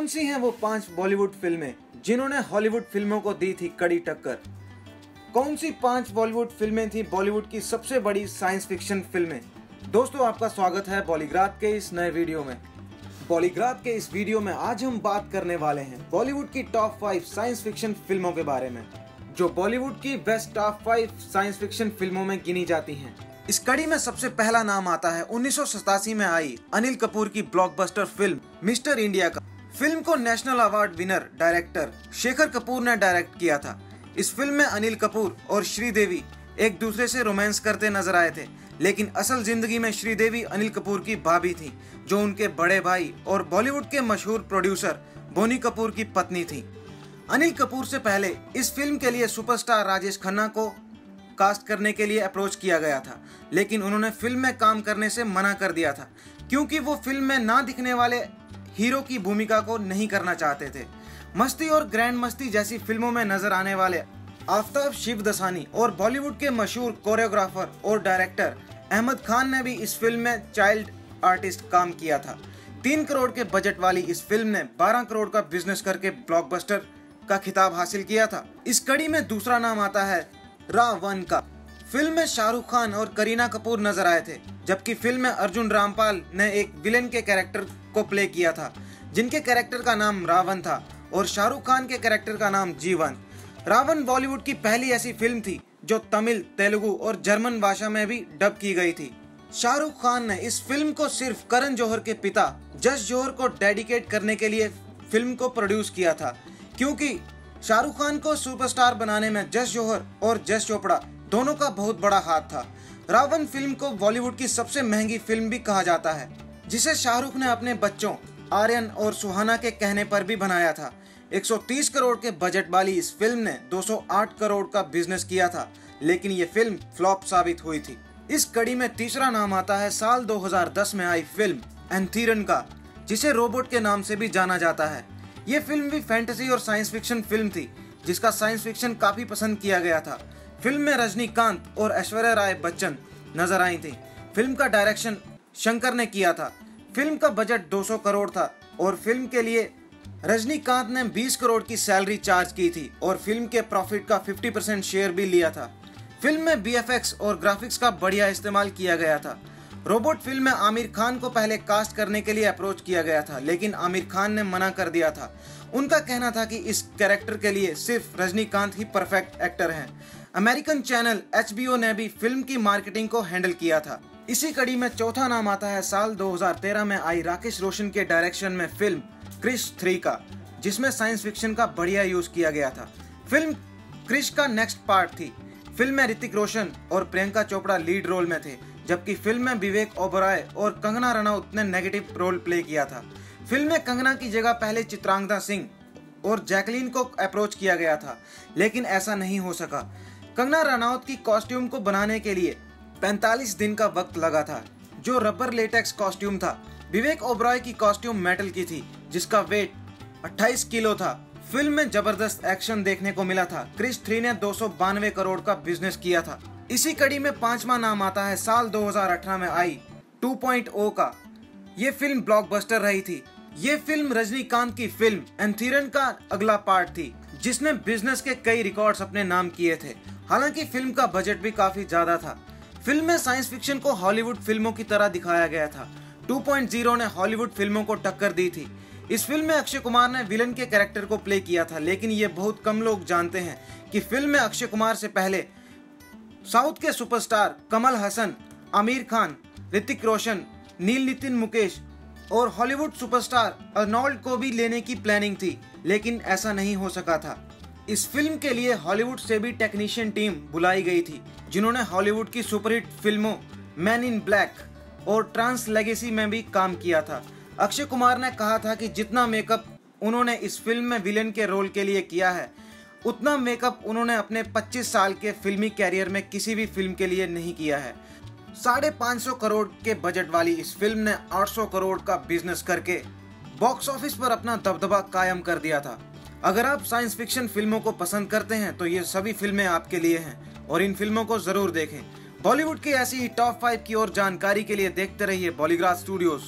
कौन सी हैं वो पाँच बॉलीवुड फ़िल्में जिन्होंने हॉलीवुड फ़िल्मों को दी थी कड़ी टक्कर? कौन सी पाँच बॉलीवुड फ़िल्में थी बॉलीवुड की सबसे बड़ी साइंस फिक्शन फ़िल्में? दोस्तों, आपका स्वागत है बॉलीग्राफ के इस नए वीडियो में। बॉलीग्राफ के इस वीडियो में आज हम बात करने वाले हैं बॉलीवुड की टॉप फाइव साइंस फिक्शन फ़िल्मों के बारे में, जो बॉलीवुड की best top five science fiction फ़िल्मों में गिनी जाती हैं। इस कड़ी में सबसे पहला नाम आता है उन्नीस सौ सतासी में आई अनिल कपूर की ब्लॉकबस्टर फ़िल्म मिस्टर इंडिया का। फ़िल्म को national award winner, director Shekhar Kapoor ने डायरेक्ट किया था। इस फ़िल्म में अनिल कपूर और श्रीदेवी एक दूसरे से रोमांस करते नज़र आए थे, लेकिन असल ज़िंदगी में श्रीदेवी अनिल कपूर की भाभी थी, जो उनके बड़े भाई और बॉलीवुड के मशहूर प्रोड्यूसर बोनी कपूर की पत्नी थी। अनिल कपूर से पहले इस फ़िल्म के लिए सुपरस्टार राजेश खन्ना को कास्ट करने के लिए अप्रोच किया गया था, लेकिन उन्होंने फ़िल्म में काम करने से मना कर दिया था, क्योंकि वो फ़िल्म में ना दिखने वाले हीरो की भूमिका को नहीं करना चाहते थे। मस्ती और ग्रैंड मस्ती जैसी फ़िल्मों में नज़र आने वाले आफ्ताब शिव दसानी और बॉलीवुड के मशहूर कोरियोग्राफर और डायरेक्टर अहमद खान ने भी इस फ़िल्म में चाइल्ड आर्टिस्ट काम किया था। तीन करोड़ के बजट वाली इस फ़िल्म ने 12 करोड़ का बिज़नेस करके ब्लॉकबस्टर का खिताब हासिल किया था। इस कड़ी में दूसरा नाम आता है रावन का। फ़िल्म में शाहरुख खान और करीना कपूर नज़र आए थे, जबकि फ़िल्म में अर्जुन रामपाल ने एक विलेन के कैरेक्टर को प्ले किया था, जिनके कैरेक्टर का नाम रावण था और शाहरुख खान के कैरेक्टर का नाम जीवन। रावण बॉलीवुड की पहली ऐसी फ़िल्म थी, जो तमिल, तेलुगु और जर्मन भाषा में भी डब की गई थी। शाहरुख खान ने इस फ़िल्म को सिर्फ़ करण जौहर के पिता, जस जौहर को डेडिकेट करने के लिए फ़िल्म को प्रोड्यूस किया था, क्योंकि शाहरुख खान को सुपरस्टार बनाने में जस जौहर और जश चोपड़ा दोनों का बहुत बड़ा हाथ था। रावण फ़िल्म को बॉलीवुड की सबसे महँगी फ़िल्म भी कहा जाता है, जिसे शाहरुख ने अपने बच्चों, आर्यन और सुहाना के कहने पर भी बनाया था। 130 करोड़ के बजट वाली इस फ़िल्म ने 208 करोड़ का बिज़नेस किया था, लेकिन ये फ़िल्म फ्लॉप साबित हुई थी। इस कड़ी में तीसरा नाम आता है साल 2010 में आई फ़िल्म, एंथीरन का, जिसे रोबोट के नाम से भी जाना जाता है। ये फ़िल्म भी फैंटेसी और साइंस फिक्शन फ़िल्म थी, जिसका साइंस फिक्शन काफ़ी पसंद किया गया था। फ़िल्म में रजनीकांत और ऐश्वर्या राय बच्चन नज़र आई थी। फ़िल्म का डायरेक्शन शंकर ने किया था। फ़िल्म का बजट 200 करोड़ था और फ़िल्म के लिए रजनीकांत ने 20 करोड़ की सैलरी चार्ज की थी और फ़िल्म के प्रॉफिट का 50 परसेंट शेयर भी लिया था। फ़िल्म में बी और ग्राफिक्स का बढ़िया इस्तेमाल किया गया था। रोबोट फ़िल्म में आमिर खान को पहले कास्ट करने के लिए अप्रोच किया गया था, लेकिन आमिर खान ने मना कर दिया था। उनका कहना था कि इस कैरेक्टर के लिए सिर्फ़ रजनीकांत ही परफेक्ट एक्टर हैं। अमेरिकन चैनल एच ने भी फ़िल्म की मार्केटिंग को हैंडल किया था। इसी कड़ी में चौथा नाम आता है साल 2013 में आई राकेश रोशन के डायरेक्शन में फ़िल्म क्रिश थ्री का, जिसमें साइंस फिक्शन का बढ़िया यूज़ किया गया था। फ़िल्म क्रिश का नेक्स्ट पार्ट थी। फ़िल्म में ऋतिक रोशन और प्रियंका चोपड़ा लीड रोल में थे, जबकि फ़िल्म में विवेक ओबराय और कंगना रनौत ने नेगेटिव रोल प्ले किया था। फ़िल्म में कंगना की जगह पहले चित्रांगदा सिंह और जैकलीन को अप्रोच किया गया था, लेकिन ऐसा नहीं हो सका। कंगना रनौत की कॉस्ट्यूम को बनाने के लिए 45 दिन का वक्त लगा था, जो रबर लेटेक्स कॉस्ट्यूम था। विवेक ओब्रॉय की कॉस्ट्यूम मेटल की थी, जिसका वेट 28 किलो था। फ़िल्म में ज़बरदस्त एक्शन देखने को मिला था। क्रिस थ्री ने दो सौ बानवे करोड़ का बिज़नेस किया था। इसी कड़ी में पांचवा नाम आता है, साल 2018 में आई 2.0 का। ये फ़िल्म ब्लॉकबस्टर रही थी। ये फ़िल्म रजनीकांत की फ़िल्म एंथीरन का अगला पार्ट थी, जिसने बिज़नेस के कई रिकॉर्ड्स अपने नाम किए थे। हालाँकि फ़िल्म का बजट भी काफ़ी ज़्यादा था। फ़िल्म में साइंस फिक्शन को हॉलीवुड फ़िल्मों की तरह दिखाया गया था। 2.0 ने हॉलीवुड फ़िल्मों को टक्कर दी थी। इस फ़िल्म में अक्षय कुमार ने विलन के कैरेक्टर को प्ले किया था, लेकिन ये बहुत कम लोग जानते हैं कि फ़िल्म में अक्षय कुमार से पहले साउथ के सुपरस्टार कमल हसन, आमिर खान, ऋतिक रोशन, नील नितिन मुकेश और हॉलीवुड सुपरस्टार अर्नोल्ड को भी लेने की प्लानिंग थी, लेकिन ऐसा नहीं हो सका था। इस फ़िल्म के लिए हॉलीवुड से भी टेक्नीशियन टीम बुलाई गई थी, जिन्होंने हॉलीवुड की सुपरहिट फ़िल्मों मैन इन ब्लैक और ट्रांस लेगेसी में भी काम किया था। अक्षय कुमार ने कहा था कि जितना मेकअप उन्होंने इस फ़िल्म में विलेन के रोल के लिए किया है, उतना मेकअप उन्होंने अपने 25 साल के फिल्मी कैरियर में किसी भी फ़िल्म के लिए नहीं किया है। साढ़े पाँच सौ करोड़ के बजट वाली इस फ़िल्म ने 800 करोड़ का बिज़नेस करके बॉक्स ऑफ़िस पर अपना दबदबा कायम कर दिया था। अगर आप साइंस फिक्शन फ़िल्मों को पसंद करते हैं तो ये सभी फ़िल्में आपके लिए हैं, और इन फ़िल्मों को ज़रूर देखें। बॉलीवुड की ऐसी ही टॉप फाइव की और जानकारी के लिए देखते रहिए बॉलीग्राज स्टूडियोज